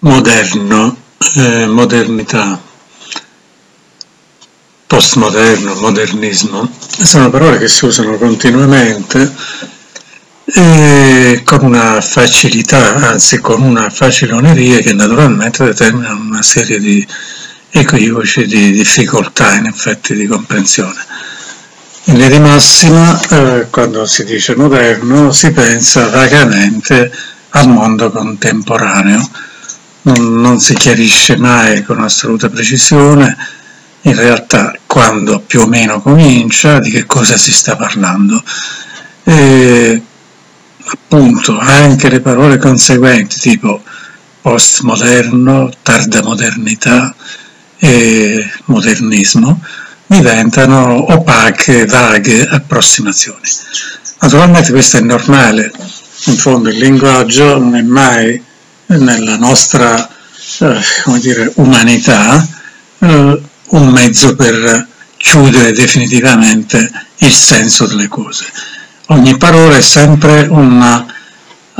moderno, eh, modernità, postmoderno, modernismo, sono parole che si usano continuamente e con una facilità, anzi con una faciloneria che naturalmente determinano una serie di equivoci, di difficoltà in effetti di comprensione. In linea di massima, eh, quando si dice moderno, si pensa vagamente al mondo contemporaneo, non, non si chiarisce mai con assoluta precisione in realtà quando più o meno comincia, di che cosa si sta parlando. E, appunto anche le parole conseguenti tipo postmoderno, tarda modernità e modernismo diventano opache, vaghe approssimazioni. Naturalmente questo è normale, in fondo il linguaggio non è mai nella nostra eh, dire, umanità eh, un mezzo per chiudere definitivamente il senso delle cose. Ogni parola è sempre una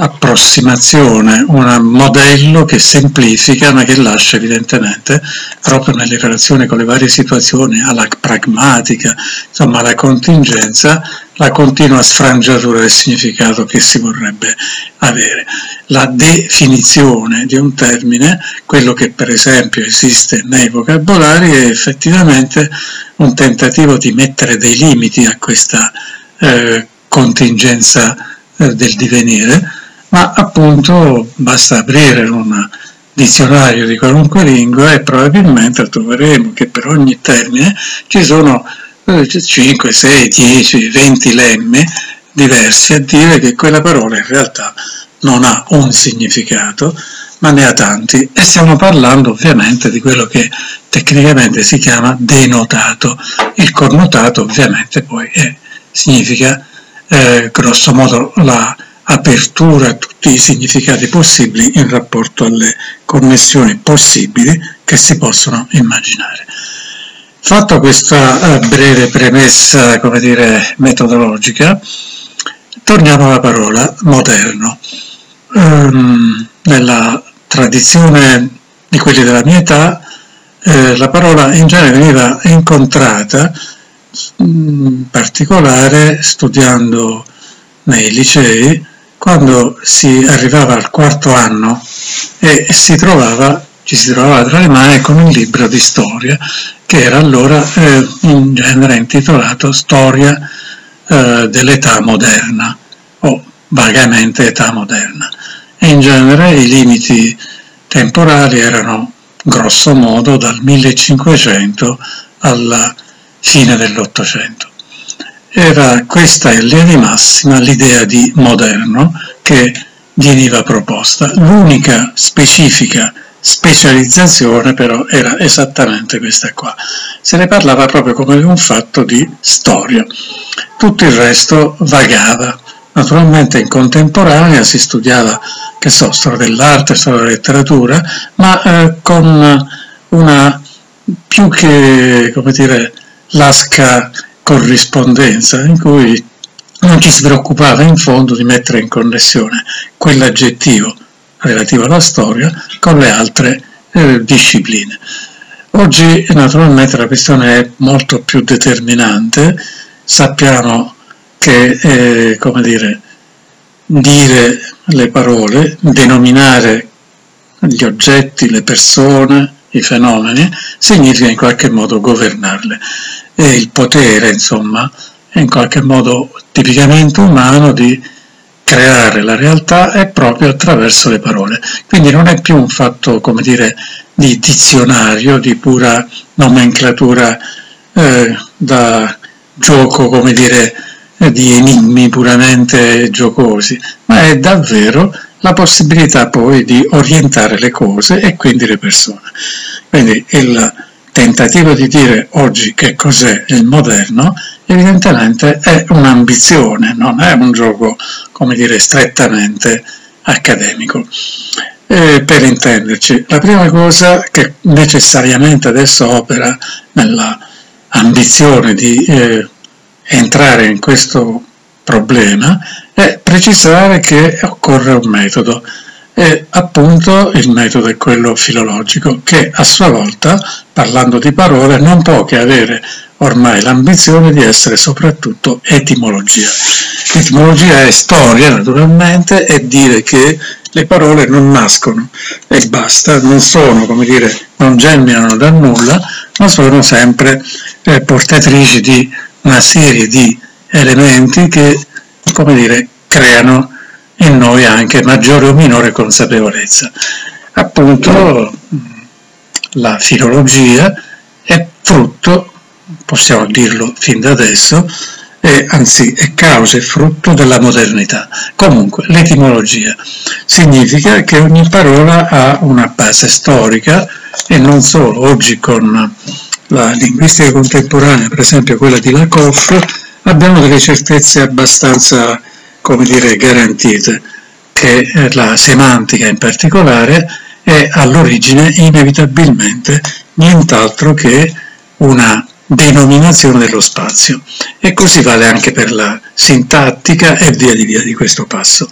approssimazione, un modello che semplifica ma che lascia evidentemente proprio nelle relazioni con le varie situazioni alla pragmatica, insomma alla contingenza, la continua sfrangiatura del significato che si vorrebbe avere. La definizione di un termine, quello che per esempio esiste nei vocabolari, è effettivamente un tentativo di mettere dei limiti a questa eh, contingenza eh, del divenire, ma appunto basta aprire un dizionario di qualunque lingua e probabilmente troveremo che per ogni termine ci sono 5, 6, 10, 20 lemmi diversi a dire che quella parola in realtà non ha un significato, ma ne ha tanti e stiamo parlando ovviamente di quello che tecnicamente si chiama denotato. Il connotato ovviamente poi è, significa eh, grosso modo la apertura a tutti i significati possibili in rapporto alle connessioni possibili che si possono immaginare. Fatto questa eh, breve premessa, come dire, metodologica, torniamo alla parola moderno. Um, nella tradizione di quelli della mia età, eh, la parola in genere veniva incontrata, in particolare studiando nei licei, quando si arrivava al quarto anno e si trovava, ci si trovava tra le mani con un libro di storia che era allora eh, in genere intitolato Storia eh, dell'età moderna o vagamente età moderna e in genere i limiti temporali erano grosso modo dal 1500 alla fine dell'Ottocento. Era questa in linea di massima l'idea di moderno che veniva proposta. L'unica specifica specializzazione però era esattamente questa qua. Se ne parlava proprio come un fatto di storia. Tutto il resto vagava. Naturalmente in contemporanea si studiava, che so, storia dell'arte, storia della letteratura, ma eh, con una più che, come dire, lasca corrispondenza in cui non ci si preoccupava in fondo di mettere in connessione quell'aggettivo relativo alla storia con le altre eh, discipline. Oggi naturalmente la questione è molto più determinante, sappiamo che eh, come dire, dire le parole, denominare gli oggetti, le persone, i fenomeni, significa in qualche modo governarle e il potere, insomma, è in qualche modo tipicamente umano di creare la realtà è proprio attraverso le parole. Quindi non è più un fatto, come dire, di dizionario, di pura nomenclatura eh, da gioco, come dire, di enigmi puramente giocosi, ma è davvero la possibilità poi di orientare le cose e quindi le persone. Quindi il tentativo di dire oggi che cos'è il moderno, evidentemente è un'ambizione, non è un gioco, come dire, strettamente accademico. E per intenderci, la prima cosa che necessariamente adesso opera nella ambizione di eh, entrare in questo problema è precisare che occorre un metodo E appunto il metodo è quello filologico, che a sua volta, parlando di parole, non può che avere ormai l'ambizione di essere soprattutto etimologia. Etimologia è storia, naturalmente, e dire che le parole non nascono e basta, non sono, come dire, non germinano da nulla, ma sono sempre eh, portatrici di una serie di elementi che, come dire, creano in noi anche maggiore o minore consapevolezza. Appunto la filologia è frutto, possiamo dirlo fin da adesso, è, anzi è causa e frutto della modernità. Comunque, l'etimologia significa che ogni parola ha una base storica e non solo. Oggi con la linguistica contemporanea, per esempio quella di Lakoff, abbiamo delle certezze abbastanza, come dire, garantite, che la semantica in particolare è all'origine inevitabilmente nient'altro che una denominazione dello spazio e così vale anche per la sintattica e via di via di questo passo.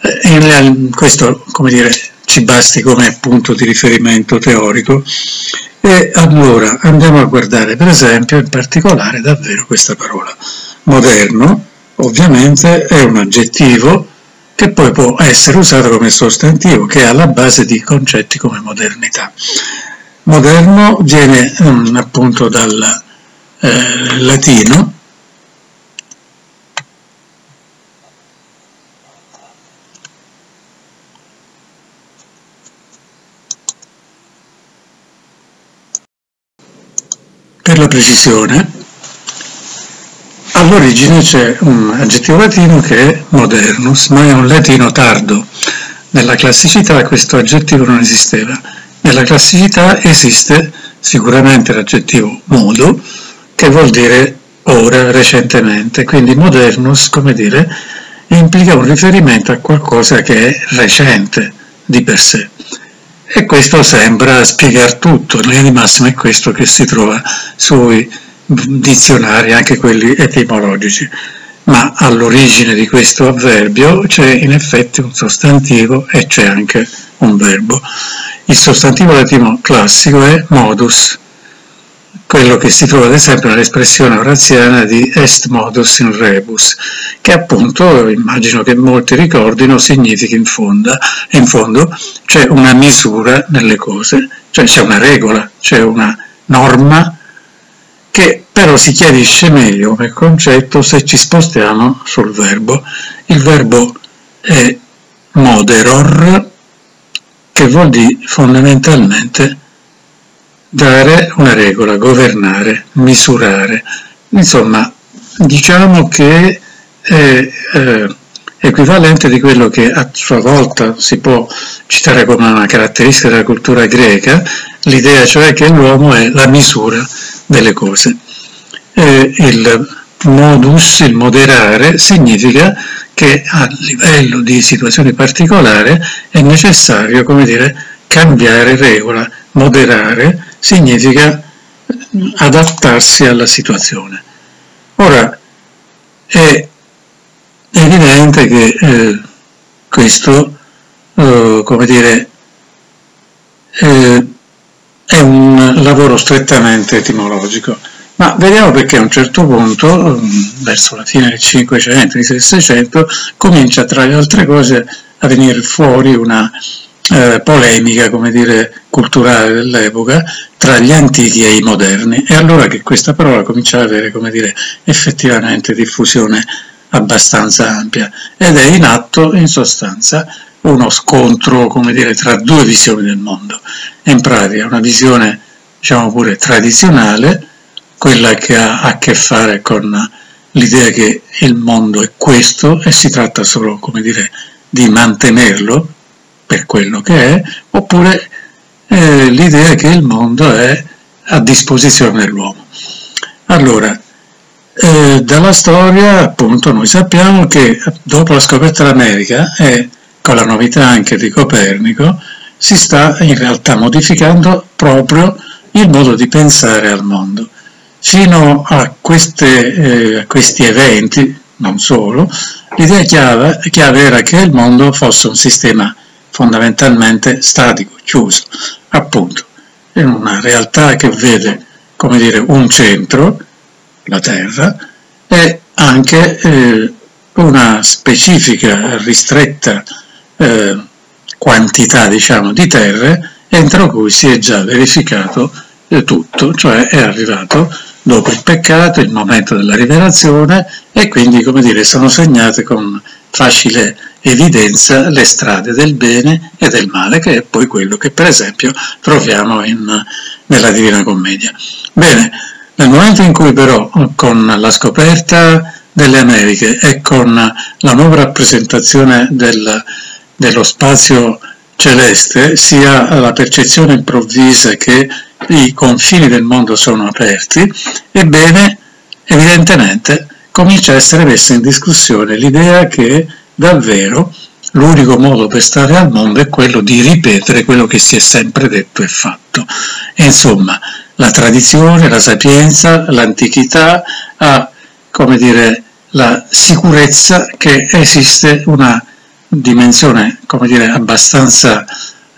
Eh, questo, come dire, ci basti come punto di riferimento teorico e allora andiamo a guardare per esempio in particolare davvero questa parola. Moderno ovviamente è un aggettivo che poi può essere usato come sostantivo che è alla base di concetti come modernità. Moderno viene um, appunto dal eh, latino per la precisione all'origine c'è un aggettivo latino che è modernus ma è un latino tardo. Nella classicità questo aggettivo non esisteva. Nella classicità esiste sicuramente l'aggettivo modo che vuol dire ora, recentemente, quindi modernus, come dire, implica un riferimento a qualcosa che è recente di per sé. E questo sembra spiegare tutto, in linea di massima è questo che si trova sui dizionari, anche quelli etimologici. Ma all'origine di questo avverbio c'è in effetti un sostantivo e c'è anche un verbo. Il sostantivo latino classico è modus, quello che si trova ad esempio nell'espressione oraziana di est modus in rebus, che appunto, immagino che molti ricordino, significa in, fonda, in fondo c'è una misura nelle cose, cioè c'è una regola, c'è una norma che però si chiarisce meglio come concetto se ci spostiamo sul verbo. Il verbo è moderor, che vuol dire fondamentalmente dare una regola, governare, misurare. Insomma, diciamo che è eh, equivalente di quello che a sua volta si può citare come una caratteristica della cultura greca, l'idea cioè che l'uomo è la misura delle cose. E il modus, il moderare, significa che a livello di situazione particolare è necessario, come dire, cambiare regola, moderare, significa adattarsi alla situazione. Ora, è evidente che eh, questo, eh, come dire, eh, è un lavoro strettamente etimologico, ma vediamo perché a un certo punto, mm, verso la fine del 500, inizio del 600, comincia tra le altre cose a venire fuori una eh, polemica, come dire, culturale dell'epoca tra gli antichi e i moderni. E allora che questa parola comincia ad avere, come dire, effettivamente diffusione abbastanza ampia ed è in atto in sostanza uno scontro, dire, tra due visioni del mondo. In pratica una visione, diciamo pure, tradizionale, quella che ha a che fare con l'idea che il mondo è questo e si tratta solo, dire, di mantenerlo per quello che è, oppure eh, l'idea che il mondo è a disposizione dell'uomo. Allora, eh, dalla storia appunto noi sappiamo che dopo la scoperta dell'America e con la novità anche di Copernico si sta in realtà modificando proprio il modo di pensare al mondo. Fino a, queste, eh, questi eventi, non solo, l'idea chiave, chiave era che il mondo fosse un sistema fondamentalmente statico, chiuso, appunto, in una realtà che vede, come dire, un centro, la Terra, e anche eh, una specifica, ristretta eh, quantità, diciamo, di terre entro cui si è già verificato eh, tutto, cioè è arrivato dopo il peccato, il momento della rivelazione e quindi, come dire, sono segnate con facile evidenza le strade del bene e del male, che è poi quello che per esempio troviamo in, nella Divina Commedia. Bene, nel momento in cui però con la scoperta delle Americhe e con la nuova rappresentazione del, dello spazio celeste sia la percezione improvvisa che i confini del mondo sono aperti, ebbene, evidentemente comincia a essere messa in discussione l'idea che davvero l'unico modo per stare al mondo è quello di ripetere quello che si è sempre detto e fatto. E insomma, la tradizione, la sapienza, l'antichità ha, come dire, la sicurezza che esiste una dimensione, come dire, abbastanza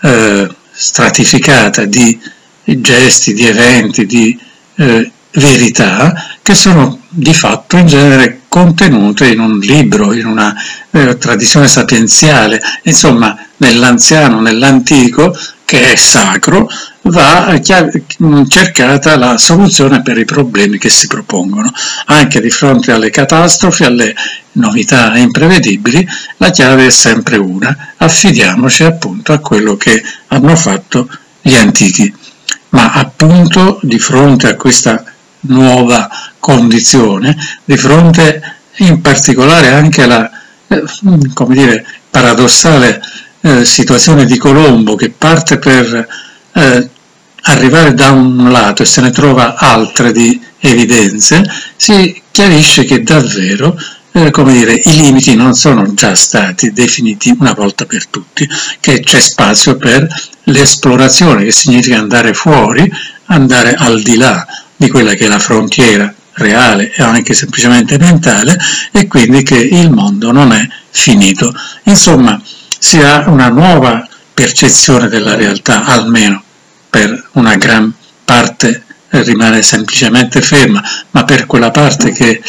eh, stratificata di gesti, di eventi, di eh, verità che sono di fatto in genere contenute in un libro, in una eh, tradizione sapienziale, insomma nell'anziano, nell'antico, che è sacro, va cercata la soluzione per i problemi che si propongono. Anche di fronte alle catastrofi, alle novità imprevedibili, la chiave è sempre una, affidiamoci appunto a quello che hanno fatto gli antichi. Ma appunto di fronte a questa nuova condizione, di fronte in particolare anche alla, eh, come dire, paradossale eh, situazione di Colombo che parte per eh, arrivare da un lato e se ne trova altre di evidenze, si chiarisce che davvero eh, come dire, i limiti non sono già stati definiti una volta per tutti, che c'è spazio per l'esplorazione, che significa andare fuori, andare al di là di quella che è la frontiera reale e anche semplicemente mentale e quindi che il mondo non è finito. Insomma, si ha una nuova percezione della realtà, almeno per una gran parte rimane semplicemente ferma, ma per quella parte che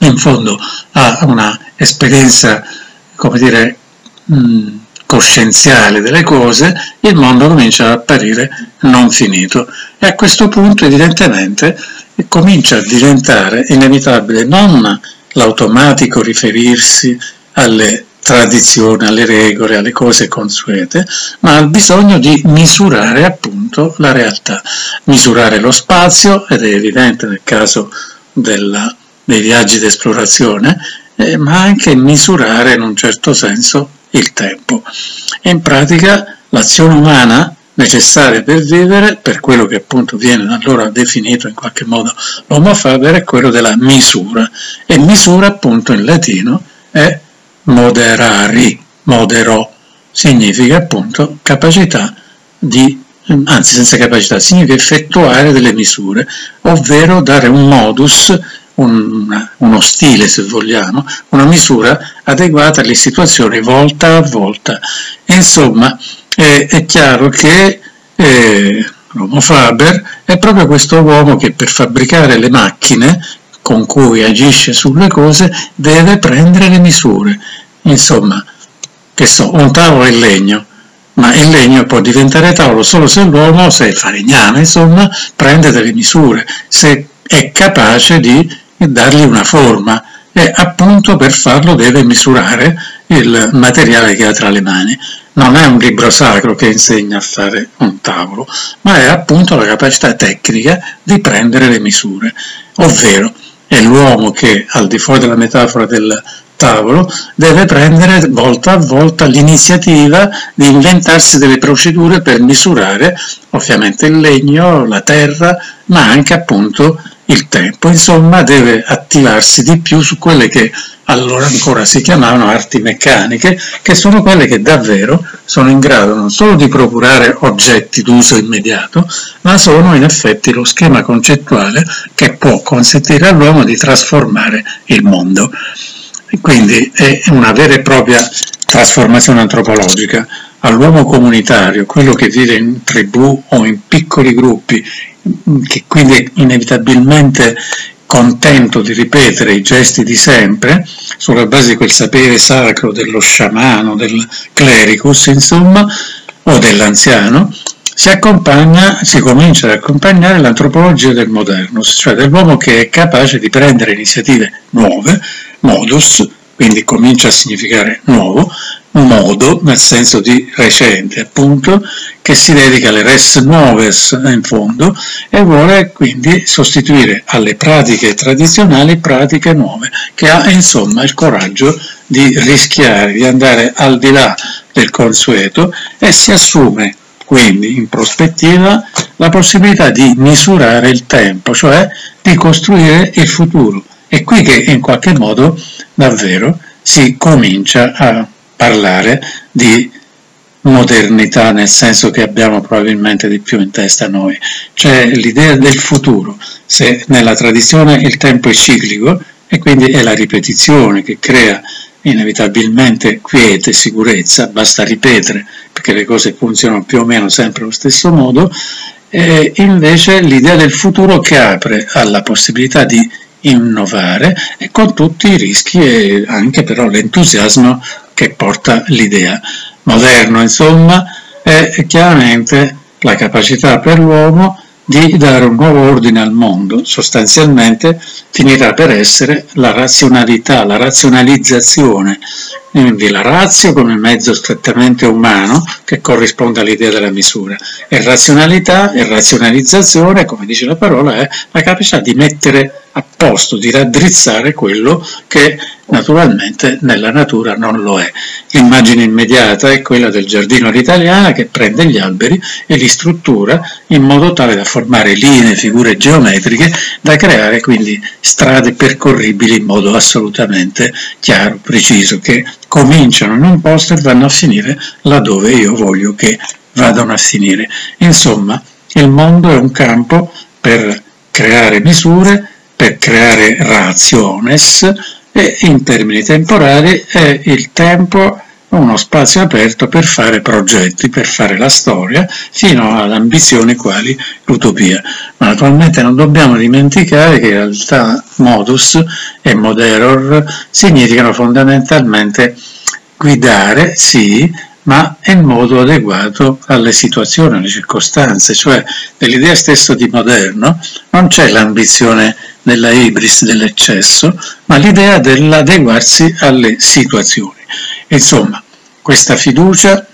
in fondo ha una esperienza, come dire, mh, coscienziale delle cose, il mondo comincia ad apparire non finito. E a questo punto evidentemente comincia a diventare inevitabile non l'automatico riferirsi alle tradizioni, alle regole, alle cose consuete, ma al bisogno di misurare appunto la realtà, misurare lo spazio, ed è evidente nel caso della, dei viaggi d'esplorazione, eh, ma anche misurare in un certo senso il tempo. E in pratica l'azione umana necessaria per vivere, per quello che appunto viene allora definito in qualche modo l'homo faber, è quello della misura. E misura appunto in latino è moderari, modero, significa appunto capacità di, anzi senza capacità, significa effettuare delle misure, ovvero dare un modus un, uno stile, se vogliamo, una misura adeguata alle situazioni volta a volta. Insomma, è, è chiaro che eh, l'uomo Faber è proprio questo uomo che per fabbricare le macchine con cui agisce sulle cose deve prendere le misure. Insomma, che so, un tavolo è legno, ma il legno può diventare tavolo solo se l'uomo, se il falegname, insomma, prende delle misure, se è capace di dargli una forma e appunto per farlo deve misurare il materiale che ha tra le mani. Non è un libro sacro che insegna a fare un tavolo, ma è appunto la capacità tecnica di prendere le misure, ovvero è l'uomo che al di fuori della metafora del tavolo deve prendere volta a volta l'iniziativa di inventarsi delle procedure per misurare ovviamente il legno, la terra, ma anche appunto il tempo, insomma deve attivarsi di più su quelle che allora ancora si chiamavano arti meccaniche, che sono quelle che davvero sono in grado non solo di procurare oggetti d'uso immediato, ma sono in effetti lo schema concettuale che può consentire all'uomo di trasformare il mondo. Quindi è una vera e propria trasformazione antropologica, all'uomo comunitario, quello che vive in tribù o in piccoli gruppi, che quindi è inevitabilmente contento di ripetere i gesti di sempre, sulla base di quel sapere sacro dello sciamano, del clericus, insomma, o dell'anziano, si accompagna, si comincia ad accompagnare l'antropologia del modernus, cioè dell'uomo che è capace di prendere iniziative nuove, modus, quindi comincia a significare nuovo, modo, nel senso di recente appunto, che si dedica alle res noves in fondo e vuole quindi sostituire alle pratiche tradizionali pratiche nuove, che ha insomma il coraggio di rischiare, di andare al di là del consueto e si assume quindi in prospettiva la possibilità di misurare il tempo, cioè di costruire il futuro. È qui che in qualche modo davvero si comincia a parlare di modernità nel senso che abbiamo probabilmente di più in testa noi. C'è l'idea del futuro. Se nella tradizione il tempo è ciclico e quindi è la ripetizione che crea inevitabilmente quiete, sicurezza, basta ripetere perché le cose funzionano più o meno sempre allo stesso modo, e invece l'idea del futuro che apre alla possibilità di innovare e con tutti i rischi e anche però l'entusiasmo che porta l'idea. Moderno, insomma, è chiaramente la capacità per l'uomo di dare un nuovo ordine al mondo, sostanzialmente finirà per essere la razionalità, la razionalizzazione, quindi la razio come mezzo strettamente umano che corrisponde all'idea della misura e razionalità e razionalizzazione, come dice la parola, è la capacità di mettere a posto, di raddrizzare quello che naturalmente nella natura non lo è. L'immagine immediata è quella del giardino all'italiana che prende gli alberi e li struttura in modo tale da formare linee, figure geometriche, da creare quindi strade percorribili in modo assolutamente chiaro, preciso, che cominciano in un posto e vanno a finire laddove io voglio che vadano a finire. Insomma, il mondo è un campo per creare misure, per creare raziones e in termini temporali è il tempo uno spazio aperto per fare progetti, per fare la storia, fino ad ambizioni quali l'utopia. Ma naturalmente non dobbiamo dimenticare che in realtà modus e moderor significano fondamentalmente guidare, sì, ma in modo adeguato alle situazioni, alle circostanze, cioè nell'idea stessa di moderno non c'è l'ambizione della ibris, dell'eccesso, ma l'idea dell'adeguarsi alle situazioni. Insomma, questa fiducia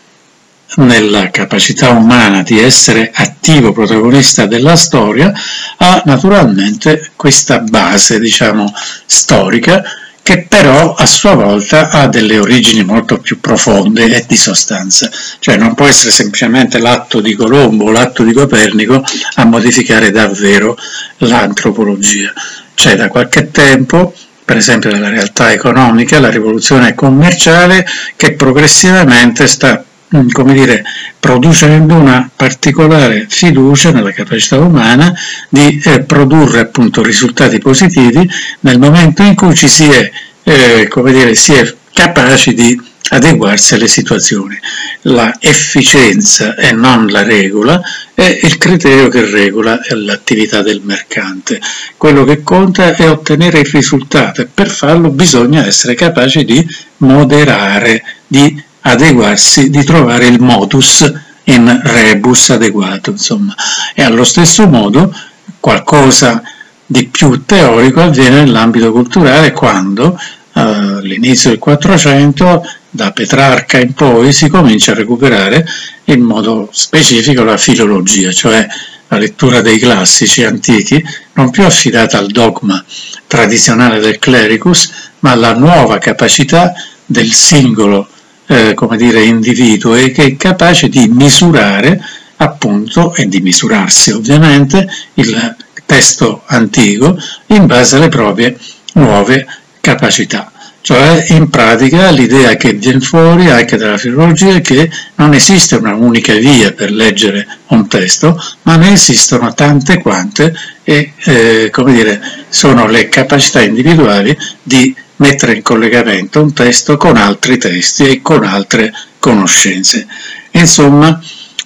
nella capacità umana di essere attivo protagonista della storia ha naturalmente questa base, diciamo, storica che però a sua volta ha delle origini molto più profonde e di sostanza, cioè non può essere semplicemente l'atto di Colombo o l'atto di Copernico a modificare davvero l'antropologia. C'è da qualche tempo, per esempio nella realtà economica, la rivoluzione commerciale che progressivamente sta come dire, producendo una particolare fiducia nella capacità umana di eh, produrre appunto risultati positivi nel momento in cui ci si è, eh, come dire, si è capaci di adeguarsi alle situazioni. La efficienza e non la regola è il criterio che regola l'attività del mercante. Quello che conta è ottenere il risultato e per farlo bisogna essere capaci di moderare, di adeguarsi, di trovare il modus in rebus adeguato, insomma. E allo stesso modo qualcosa di più teorico avviene nell'ambito culturale quando eh, all'inizio del 400 da Petrarca in poi si comincia a recuperare in modo specifico la filologia, cioè la lettura dei classici antichi, non più affidata al dogma tradizionale del clericus, ma alla nuova capacità del singolo eh, come dire, individuo e che è capace di misurare appunto e di misurarsi ovviamente il testo antico in base alle proprie nuove capacità. Cioè in pratica l'idea che viene fuori anche dalla filologia è che non esiste una unica via per leggere un testo, ma ne esistono tante quante e eh, come dire, sono le capacità individuali di mettere in collegamento un testo con altri testi e con altre conoscenze. Insomma,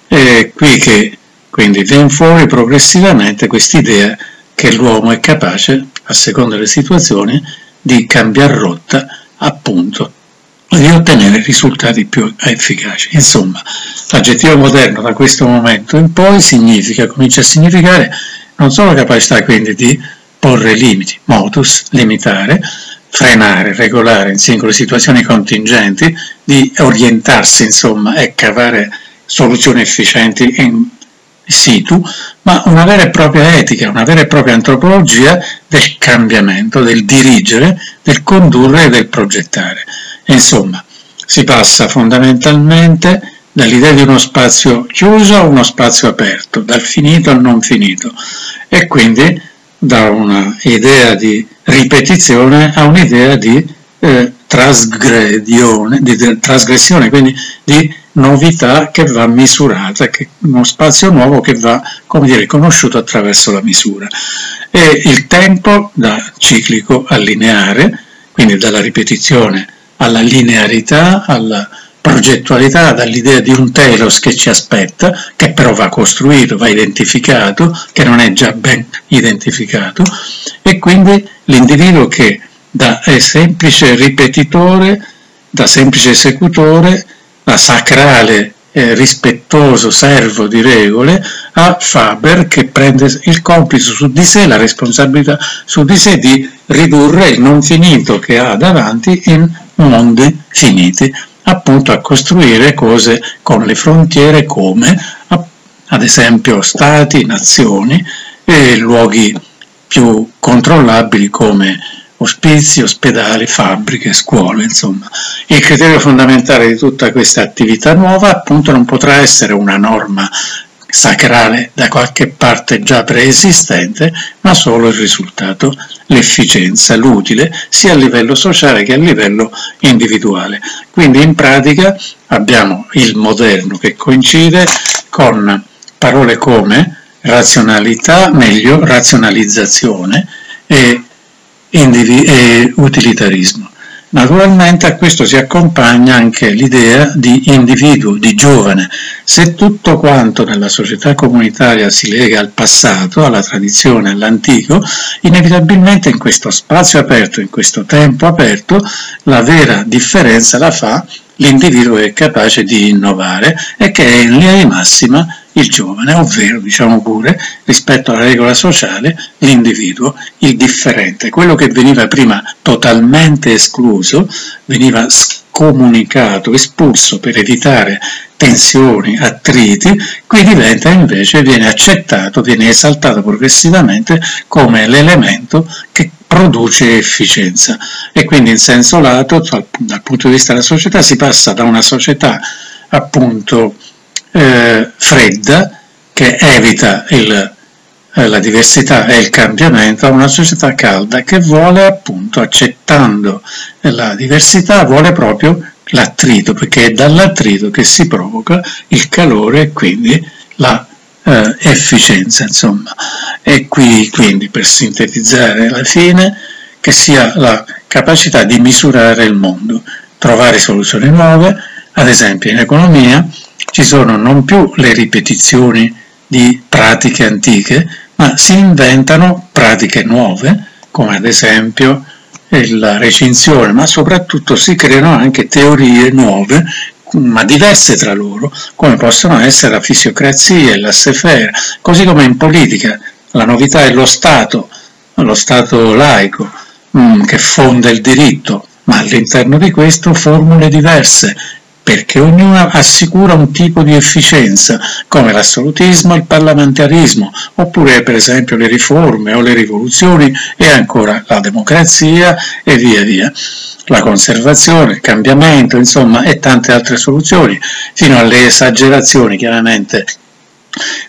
è qui che quindi viene fuori progressivamente quest'idea che l'uomo è capace, a seconda delle situazioni, di cambiare rotta appunto di ottenere risultati più efficaci. Insomma, l'aggettivo moderno da questo momento in poi significa, comincia a significare non solo capacità quindi di porre limiti, modus, limitare, frenare, regolare in singole situazioni contingenti, di orientarsi insomma e cavare soluzioni efficienti in situ, ma una vera e propria etica, una vera e propria antropologia del cambiamento, del dirigere, del condurre e del progettare. Insomma, si passa fondamentalmente dall'idea di uno spazio chiuso a uno spazio aperto, dal finito al non finito, e quindi da un'idea di ripetizione a un'idea di eh, di trasgressione, quindi di novità che va misurata, che, uno spazio nuovo che va, come dire, conosciuto attraverso la misura. E il tempo da ciclico a lineare, quindi dalla ripetizione alla linearità, alla progettualità, dall'idea di un telos che ci aspetta, che però va costruito, va identificato, che non è già ben identificato, e quindi l'individuo che da semplice ripetitore, da semplice esecutore, da sacrale eh, rispettoso servo di regole, a Faber che prende il compito su di sé, la responsabilità su di sé di ridurre il non finito che ha davanti in mondi finiti, appunto a costruire cose con le frontiere come ad esempio stati, nazioni e luoghi più controllabili come ospizi, ospedali, fabbriche, scuole, insomma. Il criterio fondamentale di tutta questa attività nuova appunto non potrà essere una norma sacrale da qualche parte già preesistente, ma solo il risultato, l'efficienza, l'utile, sia a livello sociale che a livello individuale. Quindi in pratica abbiamo il moderno che coincide con parole come razionalità, meglio razionalizzazione e, e utilitarismo. Naturalmente a questo si accompagna anche l'idea di individuo, di giovane. Se tutto quanto nella società comunitaria si lega al passato, alla tradizione, all'antico, inevitabilmente in questo spazio aperto, in questo tempo aperto, la vera differenza la fa l'individuo che è capace di innovare e che è in linea di massima il giovane, ovvero, diciamo pure, rispetto alla regola sociale, l'individuo, il differente, quello che veniva prima totalmente escluso, veniva scomunicato, espulso per evitare tensioni, attriti, qui diventa invece, viene accettato, viene esaltato progressivamente come l'elemento che produce efficienza. E quindi in senso lato, dal punto di vista della società, si passa da una società appunto eh, fredda che evita il, eh, la diversità e il cambiamento a una società calda che vuole appunto accettando la diversità vuole proprio l'attrito perché è dall'attrito che si provoca il calore e quindi la eh, efficienza insomma. E qui quindi per sintetizzare alla fine che sia la capacità di misurare il mondo trovare soluzioni nuove ad esempio in economia ci sono non più le ripetizioni di pratiche antiche, ma si inventano pratiche nuove, come ad esempio la recinzione, ma soprattutto si creano anche teorie nuove, ma diverse tra loro, come possono essere la fisiocrazia e la sefera, così come in politica. La novità è lo Stato, lo Stato laico, mm, che fonda il diritto, ma all'interno di questo formule diverse, perché ognuna assicura un tipo di efficienza, come l'assolutismo il parlamentarismo, oppure per esempio le riforme o le rivoluzioni e ancora la democrazia e via via. La conservazione, il cambiamento, insomma, e tante altre soluzioni, fino alle esagerazioni chiaramente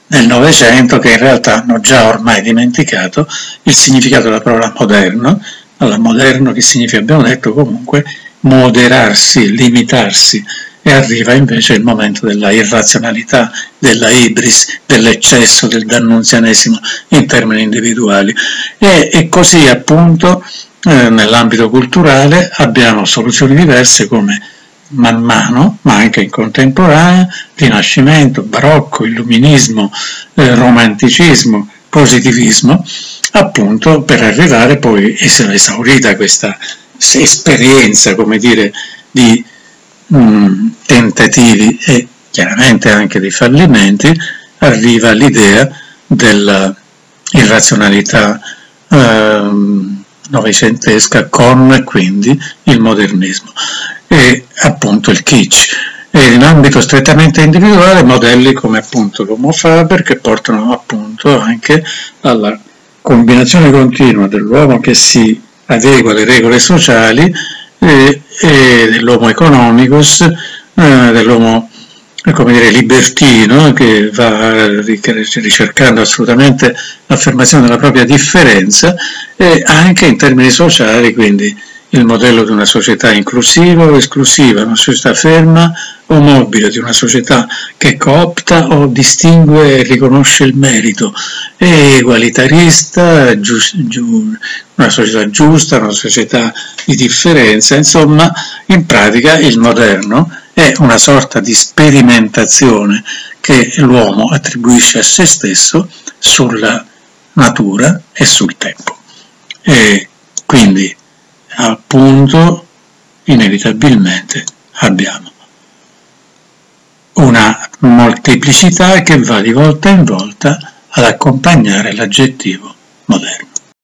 nel Novecento che in realtà hanno già ormai dimenticato il significato della parola moderno, allora moderno che significa, abbiamo detto comunque, moderarsi, limitarsi e arriva invece il momento della irrazionalità, della ibris, dell'eccesso, del dannunzianesimo in termini individuali. E, e così appunto eh, nell'ambito culturale abbiamo soluzioni diverse come man mano, ma anche in contemporanea, Rinascimento, Barocco, Illuminismo, eh, Romanticismo, Positivismo, appunto per arrivare poi, esaurita questa esperienza, come dire, di mh, mm, tentativi e chiaramente anche di fallimenti, arriva l'idea dell'irrazionalità eh, novecentesca con quindi il modernismo e appunto il kitsch. E in ambito strettamente individuale modelli come appunto l'Homo Faber che portano appunto anche alla combinazione continua dell'uomo che si adegua alle regole sociali e, e dell'uomo economicus, eh, dell'uomo come dire, libertino che va ricercando assolutamente l'affermazione della propria differenza e anche in termini sociali, quindi il modello di una società inclusiva o esclusiva, una società ferma o mobile, di una società che coopta o distingue e riconosce il merito, è egualitarista, gius, giu, una società giusta, una società di differenza, insomma, in pratica il moderno è una sorta di sperimentazione che l'uomo attribuisce a se stesso sulla natura e sul tempo. E quindi appunto inevitabilmente abbiamo una molteplicità che va di volta in volta ad accompagnare l'aggettivo moderno.